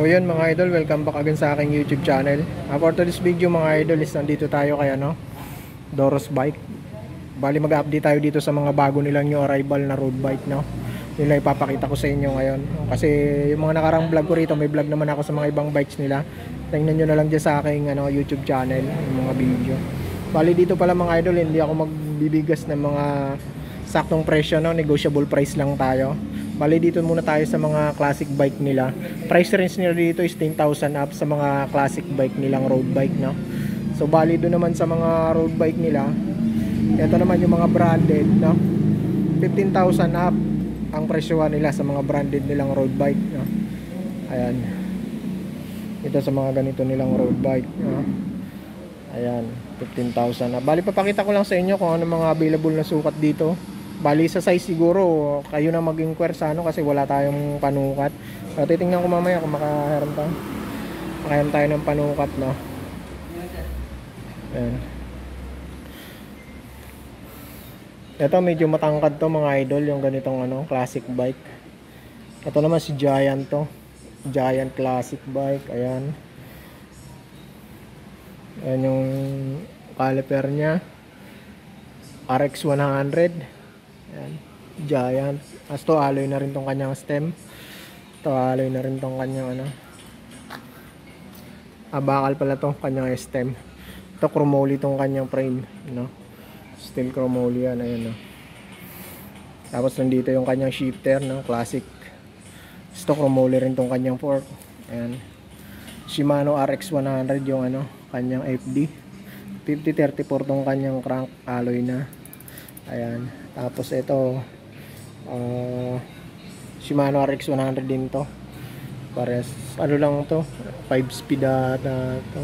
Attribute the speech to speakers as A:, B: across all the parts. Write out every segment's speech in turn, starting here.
A: So yun mga idol, welcome back again sa aking YouTube channel. Uh, for today's video mga idol is nandito tayo kay ano, Doros Bike. Bali mag-update tayo dito sa mga bago nilang new arrival na road bike no. Yun ipapakita ko sa inyo ngayon. Kasi yung mga nakarang vlog ko rito, may vlog naman ako sa mga ibang bikes nila. Tingnan nyo na lang dyan sa aking ano, YouTube channel, yung mga video. Bali dito pala mga idol, hindi ako magbibigas ng mga saktong presyo no, negotiable price lang tayo. Bali dito muna tayo sa mga classic bike nila. Price range nila dito is 10,000 up sa mga classic bike nilang road bike no. So bali doon naman sa mga road bike nila. Ito naman yung mga branded no. 15,000 up ang presyo nila sa mga branded nilang road bike no. Ayan. Ito sa mga ganito nilang road bike no. Ayan, 15,000 up. Bali papakita ko lang sa inyo kung ano mga available na sukat dito bali sa size siguro kayo na mag-inquire sa ano kasi wala tayong panukat. So titingnan ko mamaya kung makaharam tayo. Makaharam tayo ng panukat no? Ayan. ito medyo matangkad to mga idol yung ganitong ano classic bike. Ito naman si Giant to. Giant classic bike ayan. Ayan yung caliper nya RX 100 Ayan. Giant. As to alloy na rin tong kanyang stem. To alloy na rin tong kanyang ano. Ah, bakal pala to kanyang stem. Ito chromoly tong kanyang frame, no. Steel chromoly yan, ayun no. Tapos nandito yung kanyang shifter, no, classic. Ito chromoly rin tong kanyang fork. Ayan. Shimano RX 100 yung ano, kanyang FD. 5034 tong kanyang crank alloy na. Ayan. Tapos ito uh, Shimano RX 100 din to. Pares ano lang to? 5 speed ata to.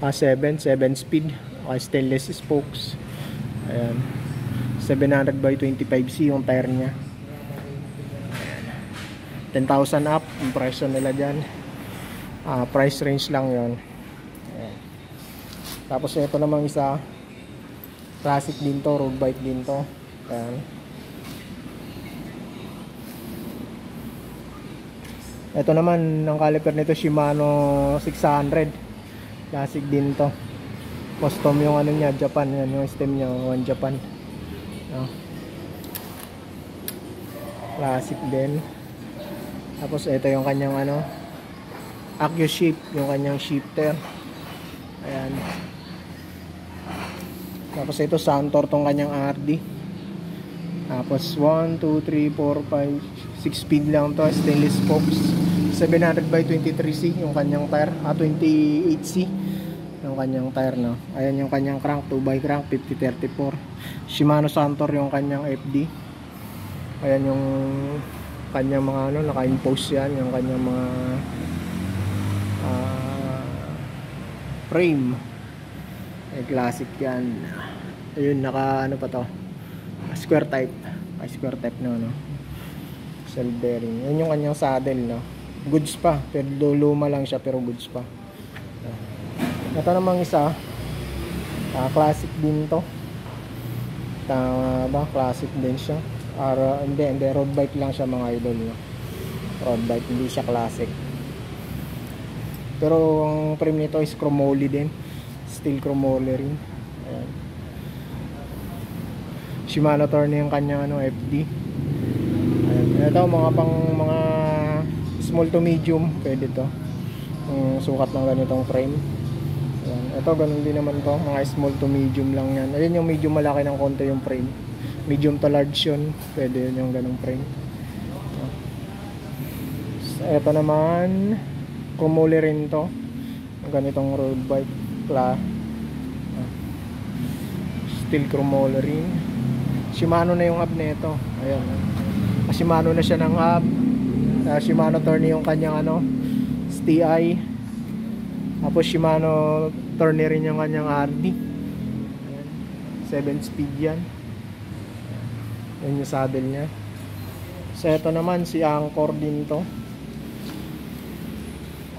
A: Ah 7, 7 speed. Okay, stainless spokes. Ayan. 700 by 25C yung tire niya. 10,000 up yung presyo nila dyan. Uh, price range lang yon. Tapos ito namang isa classic din to road bike din to. Ayan. ito naman ang caliper nito Shimano 600 classic din to. Custom yung ano niya Japan. Yan yung stem niya one Japan. No? classic din. Tapos ito yung kanyang ano Accu shape yung kanyang shifter. Ayan tapos ito Santor tong kanyang RD. Tapos 1, 2, 3, 4, 5, 6 speed lang to. Stainless spokes. 700 by 23C yung kanyang tire. Ah, 28C yung kanyang tire no. Ayan yung kanyang crank 2 by crank 5034. Shimano Santor yung kanyang FD. Ayan yung kanyang mga ano naka-impose yan yung kanyang mga uh, frame ay classic yan. Ayun naka ano pa to? Square type. Ay square type no no cell bearing. Yun yung kanyang saddle no? Goods pa. Pero luma lang siya pero goods pa. Ito namang isa. Uh, classic din to. Tama ba? Classic din siya. Ara, hindi hindi. Road bike lang siya mga idol no? Road bike hindi siya classic. Pero ang frame nito is chromoly din steel chromoly rin. Ayan. Shimano Torne yung kanyang ano, FD ayan. ito mga pang mga small to medium pwede to. Yung sukat ng ganitong frame. Ayan. ito ganun din naman to. Mga small to medium lang yan. Ayun yung medium malaki ng konti yung frame. Medium to large yun. Pwede yun yung ganung frame. Ito naman kumuli rin to. Ganitong road bike Kla steel chromola rin. Shimano na yung hub nito. Ayan. Shimano na siya ng hub. Uh, Shimano Tourney yung kanyang ano STI tapos Shimano Tourney rin yung kanyang RD ayan. 7 speed yan. Yan yung saddle nya so ito naman si Angkor din to.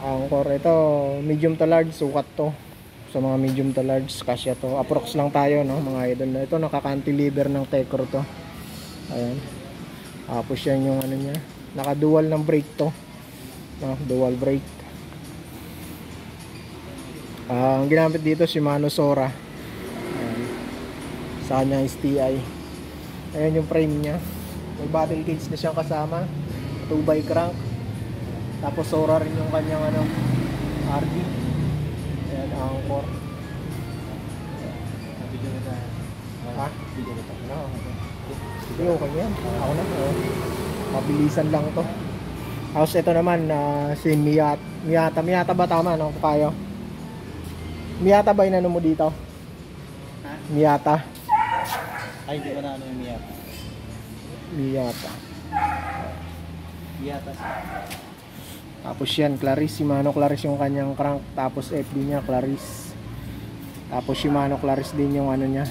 A: Angkor ito medium to large sukat to sa mga medium to large kasya to. Approx lang tayo no mga idol. Ito nakakantilever ng Tecro to. Ayan. Tapos yan yung ano niya. Naka dual ng brake to. No? dual brake. Ah, ang ginamit dito Shimano Sora. Ayan. sa kanya STI ayan yung frame nya may battle cage na siyang kasama. 2 by crank. Tapos Sora rin yung kanyang ano RD ayan anchor
B: Video na tayo.
A: Ha?
B: Video na tayo.
A: ano Sige, okay yan. Ako na. Oh. Mabilisan lang to. Tapos ito naman, na si Miyat. Miyata. Miyata ba tama, no? Kayo? Miyata ba inano mo dito?
B: Ha?
A: Miyata.
B: Ay, hindi ko na ano yung Miyata.
A: Miyata.
B: Miyata siya.
A: Tapos yan, Clarice. Shimano Clarice yung kanyang crank. Tapos FD niya, Clarice. Tapos Shimano Clarice din yung ano niya.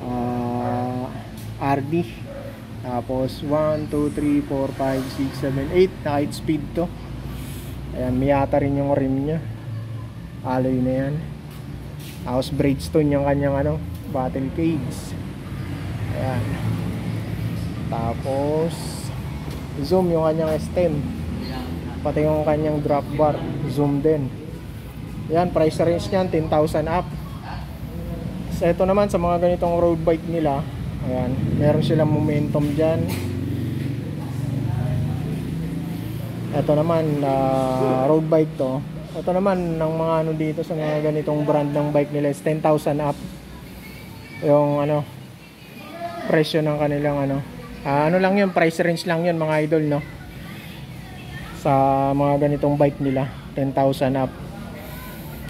A: Ah, RD. Tapos 1, 2, 3, 4, 5, 6, 7, 8. Na 8 speed to. Ayan, Miyata rin yung rim niya. Alloy na yan. Tapos Bridgestone yung kanyang ano, battle cage. Ayan. Tapos zoom yung kanyang stem pati yung kanyang drop bar zoom din. Yan price range niyan 10,000 up. So ito naman sa mga ganitong road bike nila ayan meron silang momentum dyan. Ito naman ah, road bike to. Ito naman ng mga ano dito sa mga ganitong brand ng bike nila is 10,000 up. Yung ano presyo ng kanilang ano. Ah, ano lang yun price range lang yun mga idol no sa mga ganitong bike nila. 10,000 up.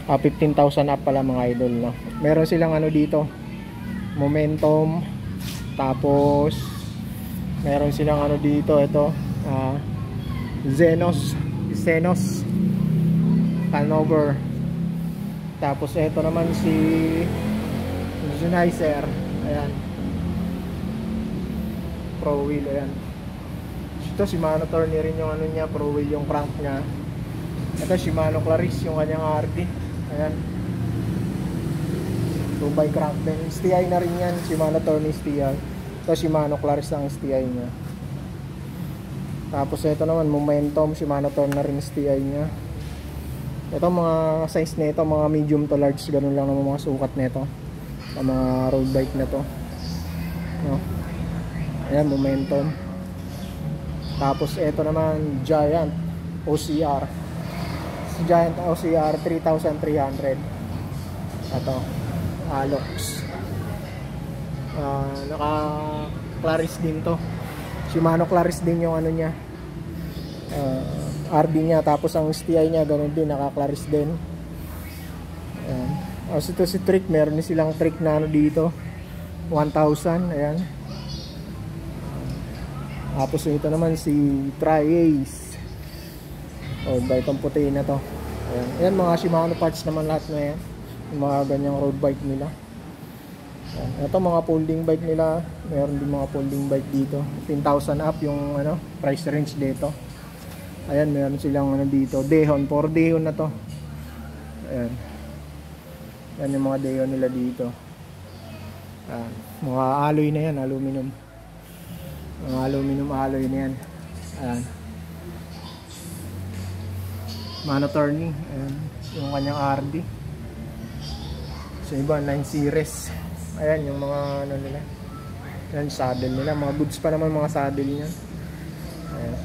A: Ah, 15,000 up pala mga idol no? Meron silang ano dito momentum tapos meron silang ano dito ito ah, Zenos Zenos Hanover. Tapos ito naman si Zunizer ayan. Pro wheel ayan ito Shimano Tourney rin yung ano niya pro wheel yung crank niya. Ito Shimano Clarice yung kanyang RD ayan. 2 by crank din. STI na rin yan Shimano Tourney STI ito Shimano Clarice ang STI niya. Tapos ito naman momentum Shimano Tourney na rin STI niya. Ito mga size nito mga medium to large ganun lang naman mga sukat nito. Sa mga road bike na to. No? ayan momentum tapos ito naman Giant OCR si Giant OCR 3,300 ito Alox. Ah, naka Claris din to. Shimano Claris din yung ano niya. Ah, RD niya tapos ang STI niya ganun din naka Claris din. Ayan. Tapos ito si Trick meron silang Trick na ano dito. 1,000 ayan tapos ito naman si Tri-Ace. Oh, ba itong puti na to. Ayan. Ayan, mga Shimano parts naman lahat na yan. Yung mga ganyang road bike nila. Ayan. Ito mga folding bike nila. Meron din mga folding bike dito. 10,000 up yung ano, price range dito. Ayan, meron silang ano dito. Dehon. 4 Dehon na to. Ayan. Yan yung mga Dehon nila dito. Ayan. Mga alloy na yan, aluminum. Mga aluminum alloy na yan. Ayan. Mano turning. Ayan. Yung kanyang RD. Sa iba, 9 series. Ayan, yung mga ano nila. Ayan, saddle nila. Mga goods pa naman mga saddle niyan. Ayan.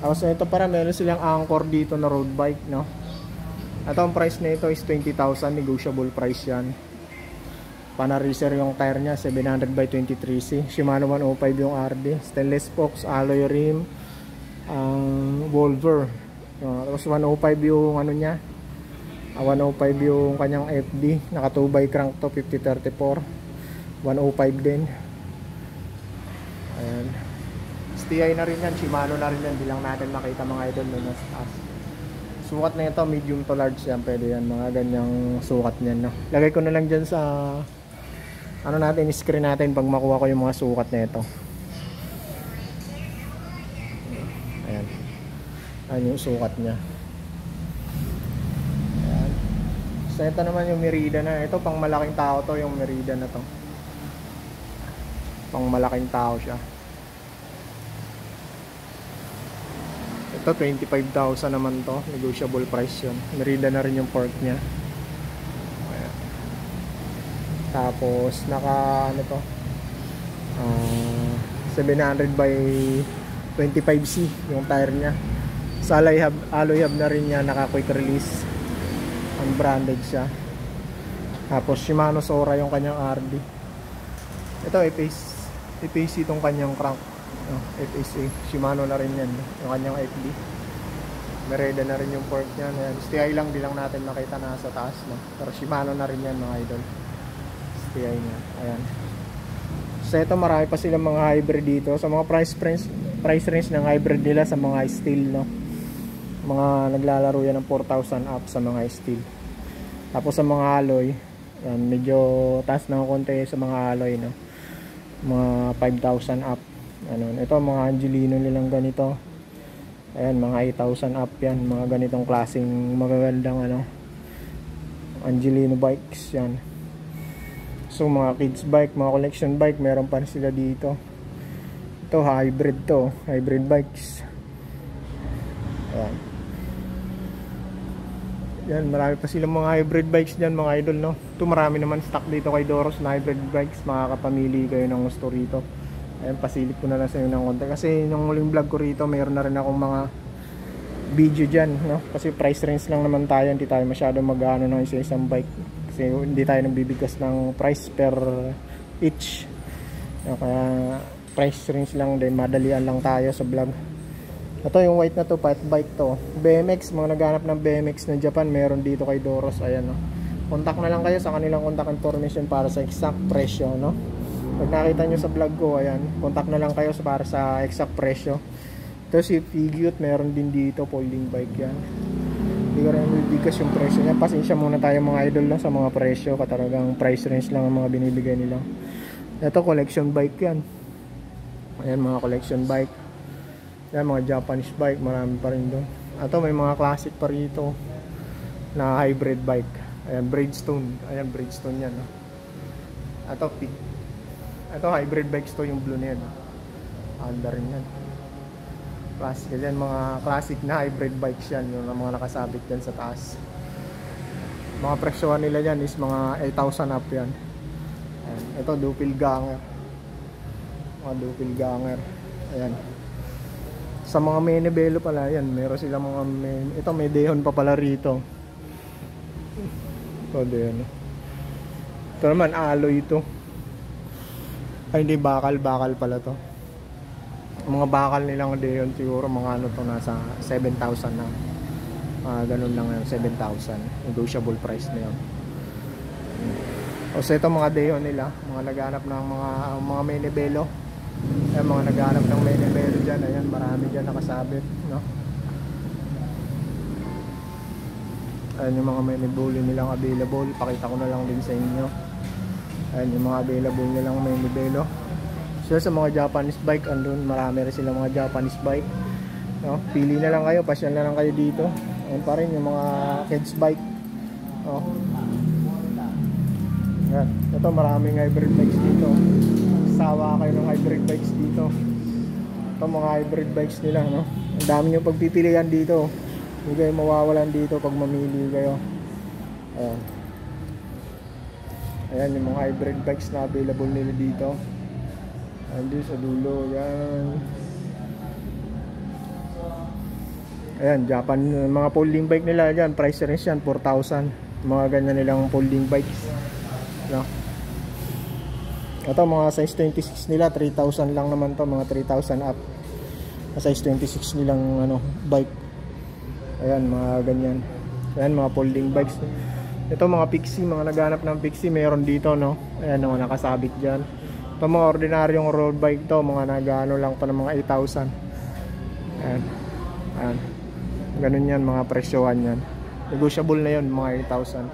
A: Tapos ito para meron silang anchor dito na road bike, no? Ito ang price na ito is 20,000. Negotiable price yan. Panariser yung tire niya, 700 by 23C. Shimano 105 yung RD. Stainless spokes, alloy rim, ang Volver. Uh, tapos 105 yung ano niya. Ah, 105 yung kanyang FD. Naka 2 by crank to, 5034. 105 din. Ayan. STI na rin yan, Shimano na rin yan. Di lang natin makita mga idol no, nasa taas. Sukat na ito, medium to large yan. Pwede yan, mga ganyang sukat niyan. No? Lagay ko na lang dyan sa ano natin, screen natin pag makuha ko yung mga sukat na ito. Ayan. Ayan yung sukat niya. Ayan. So ito naman yung Merida na. Ito pang malaking tao to yung Merida na to. Pang malaking tao siya. Ito 25,000 naman to. Negotiable price yun. Merida na rin yung pork niya. Tapos naka ano to? Ah, 700 by 25C yung tire niya. Sa alloy hub, alloy hub na rin niya naka quick release. Unbranded siya. Tapos Shimano Sora yung kanyang RD. Ito FAC, FAC itong kanyang crank. Oh, FAC. Shimano na rin yan. Yung kanyang FD. Mereda na rin yung port niya. Ayan. Lang, di lang natin makita na sa taas. No? Pero Shimano na rin yan mga idol. STI niya. Ayan. So ito marami pa silang mga hybrid dito. Sa mga price range, price range ng hybrid nila sa mga steel. No? Mga naglalaro yan ng 4,000 up sa mga steel. Tapos sa mga alloy, yan, medyo taas na konti sa mga alloy. No? Mga 5,000 up ano, ito mga Angelino nilang ganito ayan mga 8,000 up yan mga ganitong klaseng magagandang ano Angelino bikes yan so mga kids bike mga collection bike meron pa sila dito ito hybrid to hybrid bikes ayan yan marami pa silang mga hybrid bikes dyan mga idol no ito marami naman stock dito kay Doros na hybrid bikes makakapamili kayo ng gusto rito Ayan, pasilip ko na lang sa inyo ng konti. Kasi nung huling vlog ko rito, mayroon na rin akong mga video dyan. No? Kasi price range lang naman tayo. Hindi tayo masyado mag-ano ng isa-isang bike. Kasi hindi tayo nagbibigkas ng price per each. Kaya price range lang din. Madalian lang tayo sa vlog. Ito yung white na to, fat bike to. BMX, mga naghanap ng BMX na Japan, meron dito kay Doros. Ayan, no. Contact na lang kayo sa kanilang contact information para sa exact presyo, no. Pag nakita nyo sa vlog ko, ayan, contact na lang kayo para sa exact presyo. Ito si Figute, meron din dito, folding bike yan. Hindi ko rin bibigas yung presyo niya. Pasensya muna tayo mga idol lang sa mga presyo. Katalagang price range lang ang mga binibigay nila. Ito, collection bike yan. Ayan, mga collection bike. Yan, mga Japanese bike, marami pa rin doon. Ito, may mga classic pa rito na hybrid bike. Ayan, Bridgestone. Ayan, Bridgestone yan. No? Ito, Pig ito hybrid bikes to yung blue na yan. Honda rin yan. Classic yan. Mga classic na hybrid bikes yan. Yung mga nakasabit yan sa taas. Mga presyohan nila yan is mga 8,000 up yan. Ayan. Ito dupil ganger. Mga dupil ganger. Ayan. Sa mga menebelo pala yan. Meron sila mga men Ito may dehon pa pala rito. Ito dehon. Ito naman alloy ito. Ay hindi bakal, bakal pala to. Mga bakal nilang Deon siguro mga ano to nasa 7,000 na. Uh, ganun lang yun, 7,000. Negotiable price na yun. O so ito mga Deon nila, mga naghanap ng mga mga menebelo. Ayan, mga naghanap ng menebelo dyan. Ayan, marami dyan nakasabit. No? Ayan yung mga menebolo nilang available. Pakita ko na lang din sa inyo. Ayan yung mga available nilang may So sa mga Japanese bike, andun marami rin sila mga Japanese bike. No? Pili na lang kayo, pasyal na lang kayo dito. Ayan pa rin yung mga kids bike. No? Ayan. Ito maraming hybrid bikes dito. Sawa kayo ng hybrid bikes dito. Ito mga hybrid bikes nila. No? Ang dami nyo pagpipilian dito. Hindi kayo mawawalan dito pag mamili kayo. Ayan. Ayan yung mga hybrid bikes na available nila dito. Andi sa dulo, yan. Ayan, Japan, mga folding bike nila dyan, price range yan, 4,000. Mga ganyan nilang folding bikes. No? Ito, mga size 26 nila, 3,000 lang naman to mga 3,000 up. Size 26 nilang ano, bike. Ayan, mga ganyan. Ayan, mga folding bikes. Ito mga pixie, mga naghanap ng pixie, meron dito no. Ayan mga nakasabit diyan. Ito mga ordinaryong road bike to, mga nagano lang pa ng mga 8,000. Ayan. Ayan. Ganun yan, mga presyohan yan. Negotiable na yun, mga 8,000.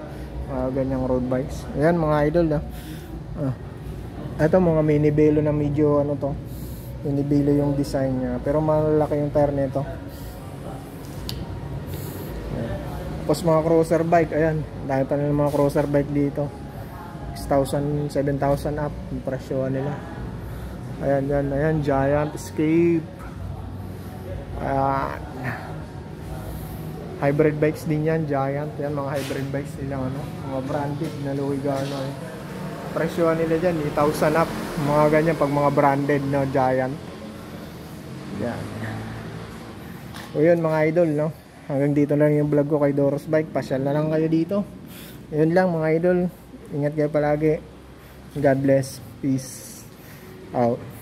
A: Mga ganyang road bikes. Ayan mga idol na. Ah. Ito mga mini belo na medyo ano to. Mini belo yung design niya. Pero malaki yung tire nito. Tapos mga crosser bike, ayan. Dahil pa nila mga crosser bike dito. 6,000, 7,000 up yung presyo nila. Ayan, yan, ayan, Giant Escape. Ayan. Hybrid bikes din yan, Giant. Yan mga hybrid bikes nilang ano, mga branded na Louis Gano. Eh. Presyo nila dyan, 8,000 up. Mga ganyan pag mga branded na Giant. Yan. O yun mga idol, no? Hanggang dito lang yung vlog ko kay Doros Bike. Pasyal na lang kayo dito. Yun lang mga idol. Ingat kayo palagi. God bless. Peace out.